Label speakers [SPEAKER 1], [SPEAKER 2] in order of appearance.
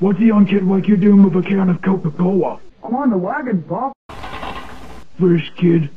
[SPEAKER 1] What's the young kid like you doing with a can of Coca-Cola?
[SPEAKER 2] I'm on the wagon, Pop.
[SPEAKER 1] First kid,